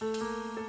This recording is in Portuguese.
Música